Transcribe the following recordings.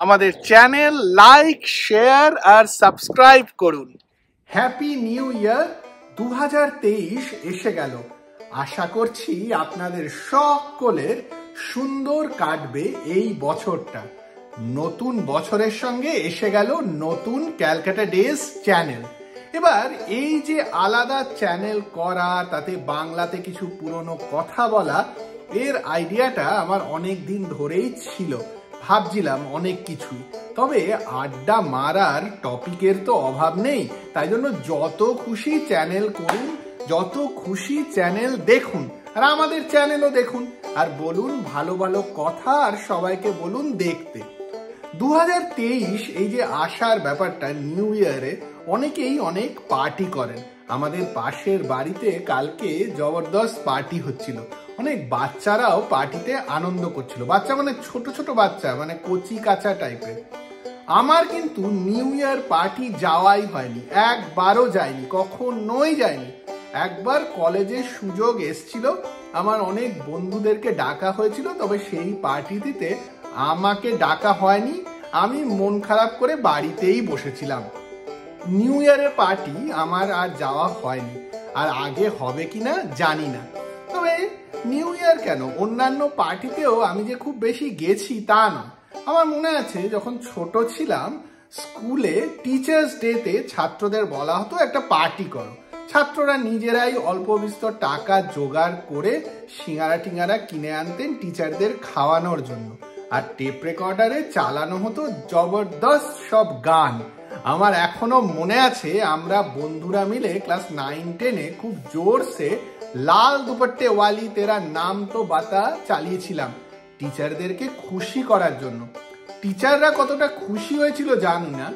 আমাদের channel like, share আর subscribe করুন। হ্যাপি নিউ ইয়ার দু হাজার তেইশ এসে গেল। আশা করছি আপনাদের সকলের সুন্দর কাটবে এই বছরটা। নতুন বছরের সঙ্গে এসে গেল নতুন ক্যালকাটা ডেজ চ্যানেল। এবার এই যে আলাদা চ্যানেল করা, তাতে বাংলাতে কিছু পুরনো কথা বলা, এর আইডিয়াটা আমার অনেক দিন ধরেই ছিল। ভাবছিলাম অনেক কিছুই তবে আড্ডা মারার টপিকের তো অভাব নেই। তাই জন্য যত খুশি চ্যানেল করুন, যত খুশি চ্যানেল দেখুন, আর আমাদের চ্যানেলও দেখুন, আর বলুন ভালো ভালো কথা আর সবাইকে বলুন দেখতে। দু হাজার তেইশ এই যে আসার ব্যাপারটা, নিউ ইয়ারে অনেকেই অনেক পার্টি করেন। আমাদের পাশের বাড়িতে কালকে জবরদস্ত পার্টি হচ্ছিল। অনেক বাচ্চারাও পার্টিতে আনন্দ করছিল। বাচ্চা মানে ছোট ছোট বাচ্চা মানে কচি কাঁচা টাইপের। আমার কিন্তু নিউ ইয়ার পার্টি যাওয়াই হয়নি। একবারও যায়নি, কখনোই যায়নি। একবার কলেজের সুযোগ এসছিল। আমার অনেক বন্ধুদেরকে ডাকা হয়েছিল, তবে সেই পার্টিটিতে আমাকে ডাকা হয়নি। আমি মন খারাপ করে বাড়িতেই বসেছিলাম। নিউ ইয়ারের পার্টি আমার আর যাওয়া হয়নি। আর আগে হবে কি না জানি না। তবে নিউ ইয়ার কেন? অন্যান্য পার্টিতেও আমি যে খুব বেশি গেছি তা না। আমার মনে আছে যখন ছোট ছিলাম, স্কুলে টিচার্স ডেতে ছাত্রদের বলা হতো, একটা পার্টি করো। ছাত্ররা নিজেরাই অল্প বিস্তর টাকা জোগাড় করে সিঙ্গারা টিঙ্গারা কিনে আনতেন টিচারদের খাওয়ানোর জন্য। আর টেপ রেকর্ডারে চালানো হতো জবরদস্ত সব গান। আমার এখনও মনে আছে, আমরা বন্ধুরা মিলে ক্লাস নাইন টেনে খুব জোরসে লাল দুপট্টে ওয়ালি, তেরা নাম তো বাতা চালিয়েছিলাম টিচারদেরকে খুশি করার জন্য। টিচাররা কতটা খুশি হয়েছিল জানি না,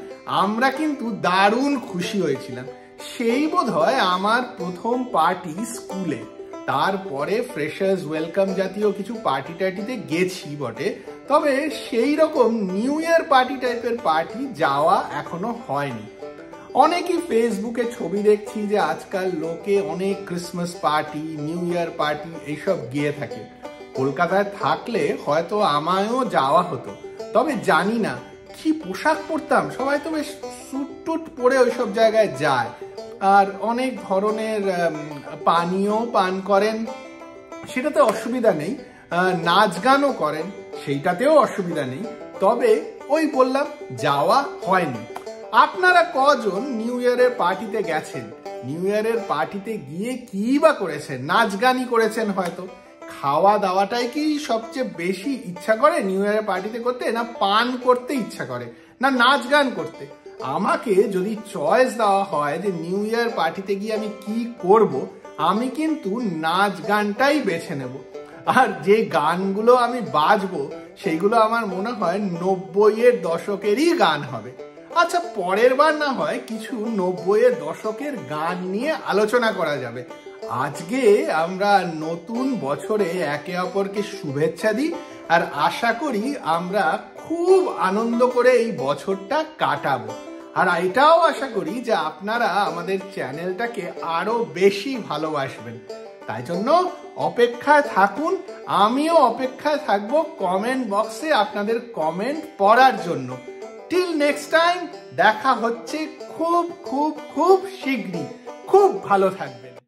আমরা কিন্তু দারুণ খুশি হয়েছিলাম। সেই বোধ হয় আমার প্রথম পার্টি স্কুলে তারপরে ফ্রেশার্স ওয়েলকাম জাতীয় কিছু পার্টি টার্টিতে গেছি বটে। তবে সেই রকম নিউ ইয়ার পার্টি টাইপের পার্টি যাওয়া এখনও হয়নি। অনেকই ফেসবুকে ছবি দেখছি যে আজকাল লোকে অনেক Christmas party new year party এইসব গিয়ে থাকে। কলকাতায় থাকলে হয়তো আমায়ও যাওয়া হতো। তবে জানি না, কি পোশাক পরতাম? সবাই তো বেশ স্যুট টুট পরে ওইসব জায়গায় যায়। আর অনেক ধরনের পানীয় পান করেন। সেটাতে অসুবিধা নেই। নাচ গানও করেন, সেইটাতেও অসুবিধা নেই। তবে ওই বললাম, যাওয়া হয়নি। আপনারা কজন নিউ ইয়ারের পার্টিতে গেছেন? নিউ ইয়ারের পার্টিতে গিয়ে কি বা করেছেন? নাচ গানই করেছেন হয়তো। খাওয়া দাওয়াটাই কি সবচেয়ে বেশি ইচ্ছা করে নিউ ইয়ারের পার্টিতে করতে, না পান করতে ইচ্ছা করে, না নাচ গান করতে? আমাকে যদি চয়েস দেওয়া হয় যে নিউ ইয়ার পার্টিতে গিয়ে আমি কি করব, আমি কিন্তু নাচ গানটাই বেছে নেব। আর যে গানগুলো আমি বাজবো, সেইগুলো আমার মনে হয় নব্বইয়ের দশকেরই গান হবে। আচ্ছা পরের বার না হয় কিছু নব্বইয়ের দশকের গান নিয়ে আলোচনা করা যাবে। আজকে আমরা নতুন বছরে একে অপরকে শুভেচ্ছা দিই, আর আশা করি আমরা খুব আনন্দ করে এই বছরটা কাটাবো। আর এটাও আশা করি যে আপনারা আমাদের চ্যানেলটাকে আরও বেশি ভালোবাসবেন। তাই জন্য অপেক্ষায় থাকুন, আমিও অপেক্ষায় থাকব কমেন্ট বক্সে আপনাদের কমেন্ট পড়ার জন্য। টিল নেক্সট টাইম দেখা হচ্ছে খুব খুব খুব শীঘ্রই। খুব ভালো থাকবেন।